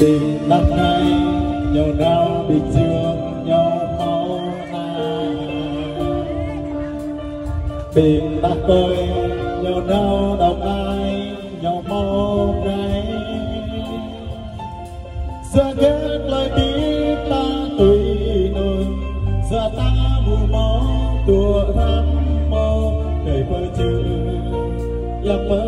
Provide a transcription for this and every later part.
tình năm nay nhau đau bình dương nhau máu hai tình bắc tôi nhau đau đau ai nhau mau này giờ ghét lời tí ta tùy nồi giờ ta mù mó tùa thắm mơ để mơ chứ làm mơ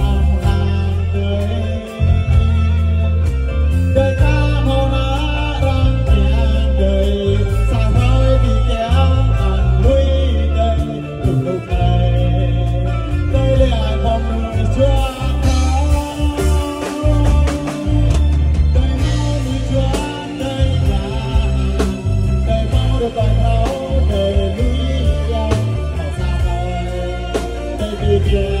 Yeah.